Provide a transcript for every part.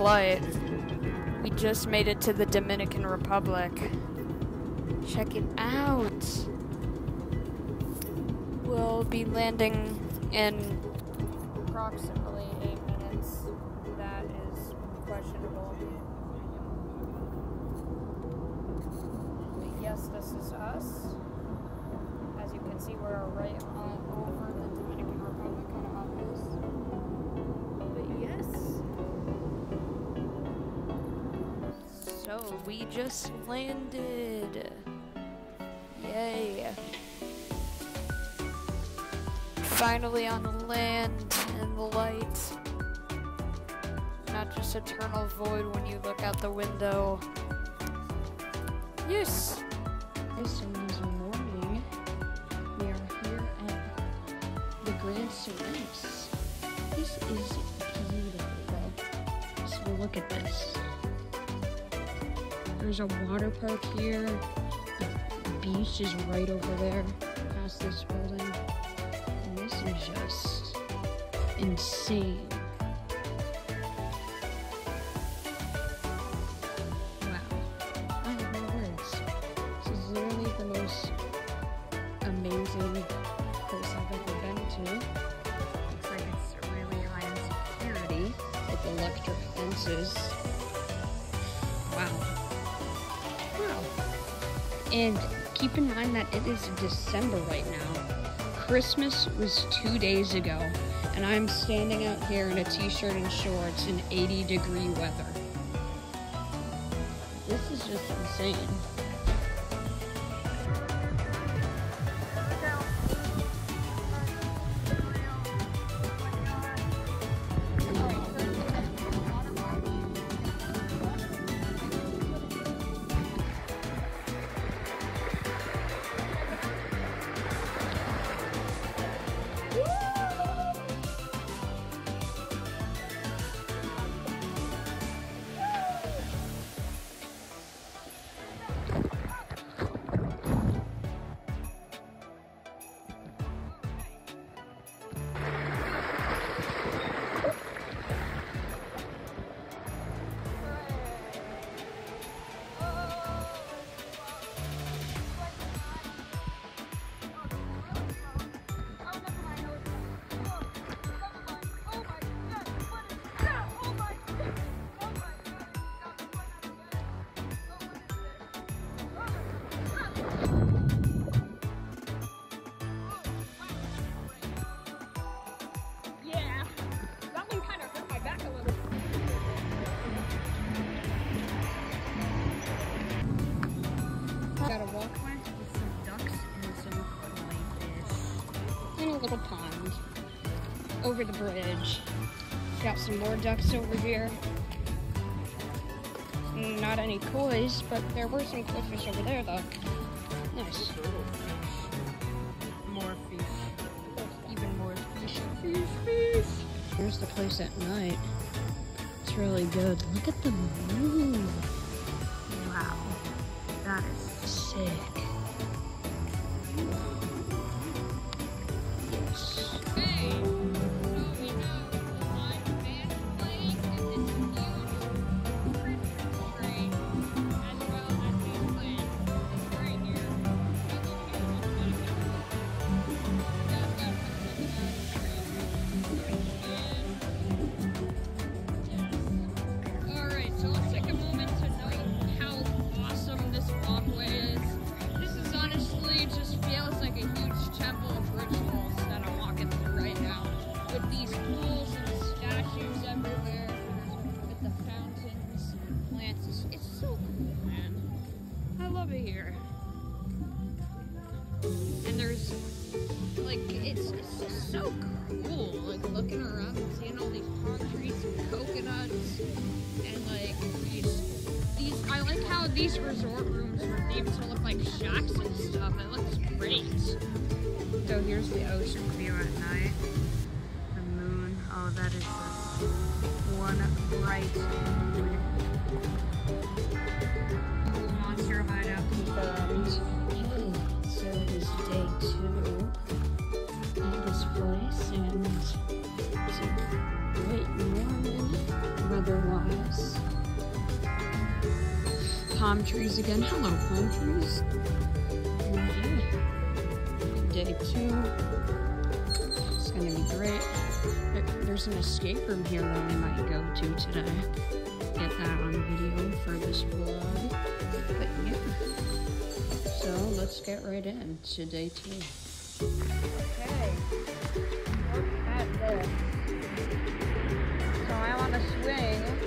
flight. We just made it to the Dominican Republic. Check it out. We'll be landing in approximately eight minutes. That is questionable. But yes, this is us. As you can see, we're right just landed. Yay. Finally on the land and the light. Not just eternal void when you look out the window. Yes. This is morning. We are here at the Grand Sirenis. This is beautiful. So look at this. There's a water park here. The beach is right over there, past this building. And this is just insane. Wow. I have no words. This is literally the most amazing place I've ever been to. Looks like it's really high in security with electric fences. And keep in mind that it is December right now. Christmas was two days ago, and I'm standing out here in a t-shirt and shorts in 80 degree weather. This is just insane. Over the bridge. Got some more ducks over here. Not any koi's, but there were some koi fish over there though. Nice. More fish. Even more fish. Fish, fish. Here's the place at night. It's really good. Look at the moon. Wow. That is sick. Here. And there's like it's, it's so cool like looking around and seeing all these palm trees and coconuts and like these these I like how these resort rooms were themed to look like shacks and stuff. It looks great. So here's the ocean view at night. The moon. Oh, that is just one bright place, and a great morning. otherwise. Palm trees again. Hello, palm trees. Day two. It's gonna be great. There's an escape room here that we might go to today. Get that on video for this vlog. But yeah. So let's get right in to day two. Okay. So I'm on a swing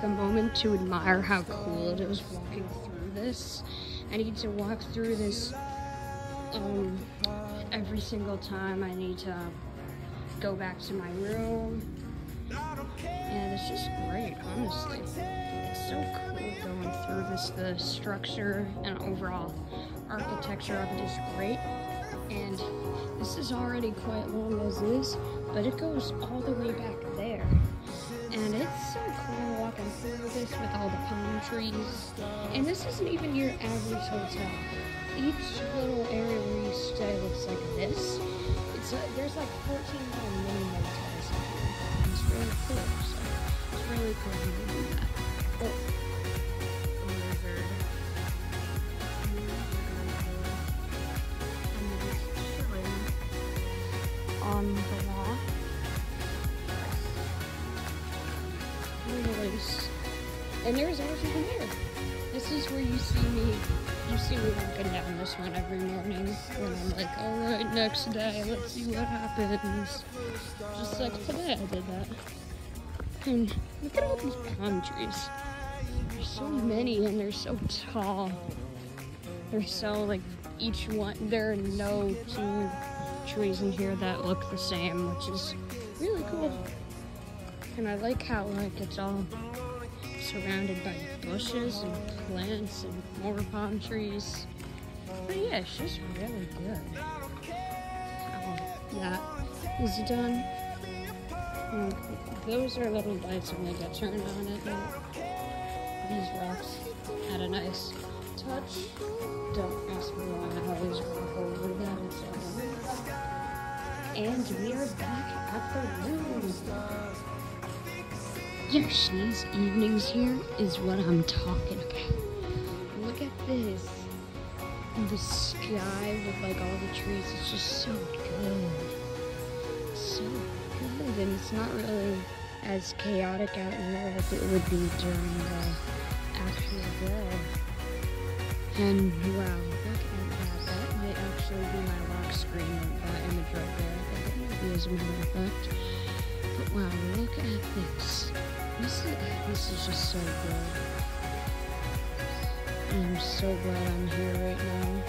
take a moment to admire how cool it is walking through this. I need to walk through this um, every single time I need to go back to my room. And it's just great, honestly. It's so cool going through this. The structure and overall architecture of it is great. And this is already quite long as is, but it goes all the way back this with all the palm trees. And this isn't even your average hotel. Each little area where you stay looks like this. It's uh, there's like 14 little mini motels in here. It's really cool. So it's really cool to do that. Oh, And there's ours even here. This is where you see me. You see me walking down this one every morning. And I'm like, all right, next day, let's see what happens. Just like today, I did that. And look at all these palm trees. There's so many, and they're so tall. They're so like each one. There are no two trees in here that look the same, which is really cool. And I like how like it's all surrounded by bushes and plants and more palm trees. But yeah, it's just really good. Oh, that is done. And those are little lights when they get turned on night. These rocks had a nice touch. Don't ask me why I always walk over that. And we are back at the room. Yes, these evenings here is what I'm talking about. Look at this. The sky with like all the trees, it's just so good. So good. And it's not really as chaotic out here as it would be during the actual day. And wow, look at that. That might actually be my lock screen, that image right there. I think it might be as a matter of fact. Wow, look at this. This is, this is just so good. I'm so glad I'm here right now.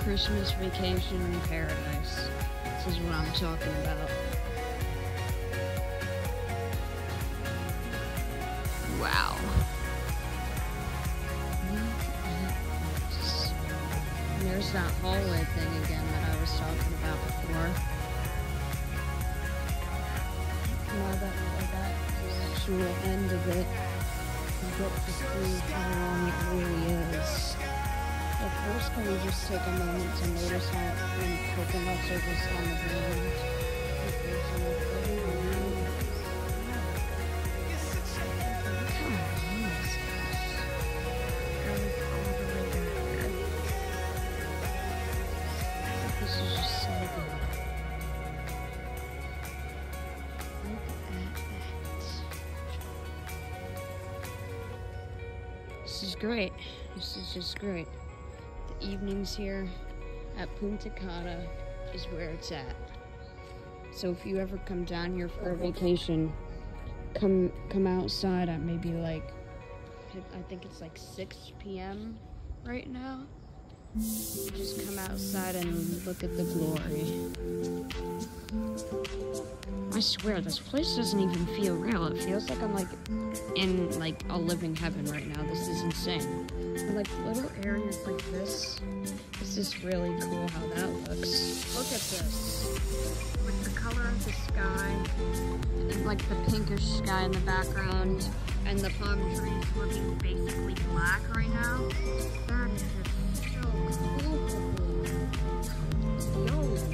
Christmas vacation in paradise. This is what I'm talking about. Actual end of it, you get to see how long it really is. At first, can we just take a moment to notice how many coconuts are just on the ground? Great. The evenings here at Punta Cana is where it's at. So if you ever come down here for a vacation, come come outside at maybe like I think it's like 6 p.m. right now. Just come outside and look at the glory. I swear, this place doesn't even feel real. It feels like I'm like in like a living heaven right now. This is insane. Like little areas like this, it's just really cool how that looks. Look at this. With the color of the sky, and like the pinkish sky in the background, and the palm trees looking basically black right now. That is just so cool. Yo, it's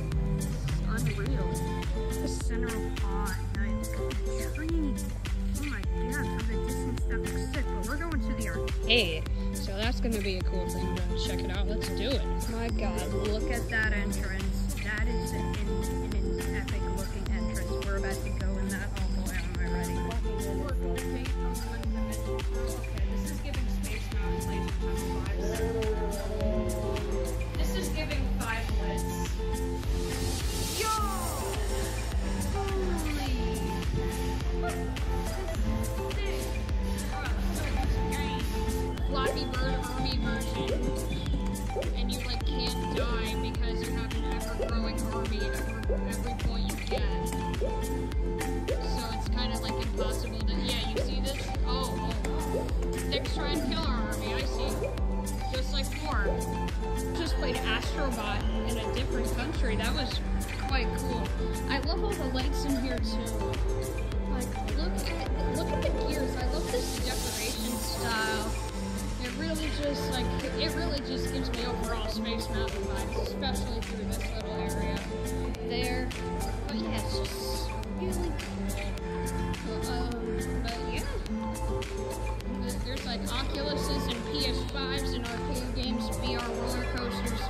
unreal. The center of awe at night. Look at the tree. Oh my god, from the distance that looks sick, but we're going to the arcade. So that's gonna be a cool thing to check it out. Let's do it. My god, look at that entrance. That is an, an, an epic looking entrance. We're about to go and you like can't die because you have an ever-growing army at every, point you get. So it's kind of like impossible to. Yeah, you see this? Oh, oh. They're trying to kill our army. I see. Just like four. Just played Astrobot in a different country. That was quite cool. I love all the lights in here too. Like, look at look at the gears. I love this decoration style. It really just like it really just gives me overall Space Mountain vibes, especially through this little area there. But yeah, it's just really cool. Um, but yeah, there's like Oculuses and PS5s and arcade games, VR roller coasters.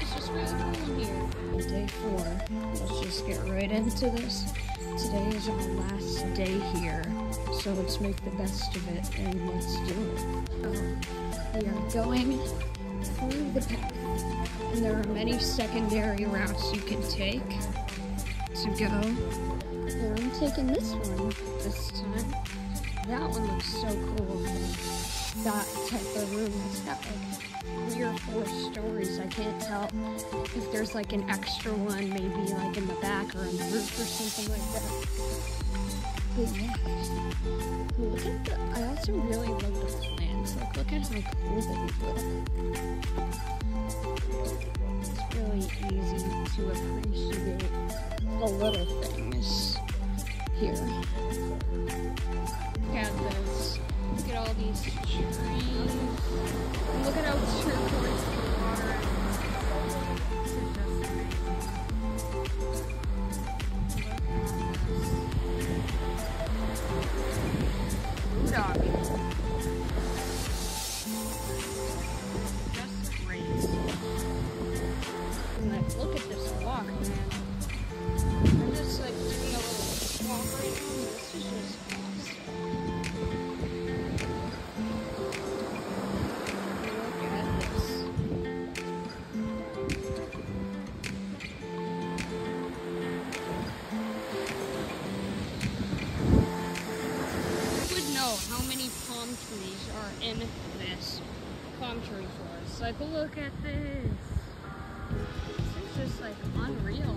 It's just really cool in here. Day four. Let's just get right into this. Today is our last day here, so let's make the best of it and let's do it. Um, we are going through the path, and there are many secondary routes you can take to go. I'm taking this one this time. That one looks so cool. That type of room. It's got like three or four stories. I can't tell if there's like an extra one, maybe like in the back or on the roof or something like that. But yeah, look at the. I also really love the plants. Like, look at how cool they look. It's really easy to appreciate the little things here. Look at this. Look at all these trees. Look at how turquoise the water is. This in this palm tree forest. Like, look at this. This is just like unreal.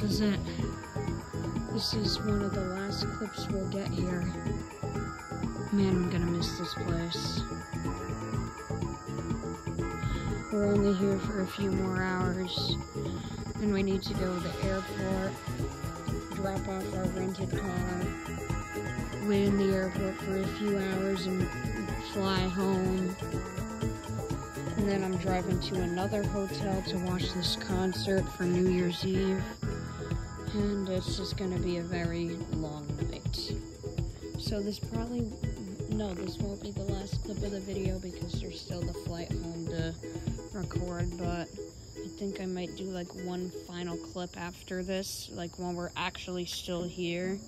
This is it. This is one of the last clips we'll get here. Man, I'm gonna miss this place. We're only here for a few more hours, and we need to go to the airport, drop off our rented car, wait in the airport for a few hours, and fly home. And then I'm driving to another hotel to watch this concert for New Year's Eve. And it's just gonna be a very long night. So this probably, no, this won't be the last clip of the video because there's still the flight home to record, but I think I might do like one final clip after this, like when we're actually still here.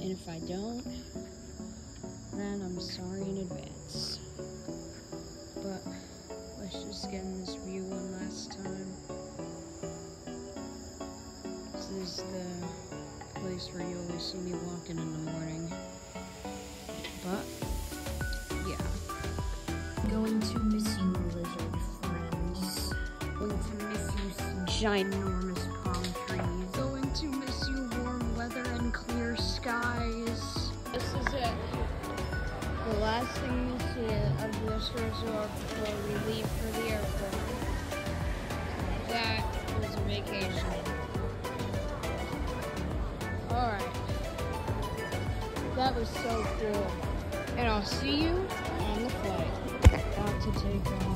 And if I don't, then I'm sorry in advance. But let's just get in this view one last time. This is the place where you always see me walking in the morning. But, yeah. Going to miss you, lizard friends. Going to miss you, ginormous palm trees. Going to miss you, warm weather and clear skies. This is it. The last thing you see of this resort before we leave for the airport. That was a vacation. That was so cool. And I'll see you on the flight. About to take off.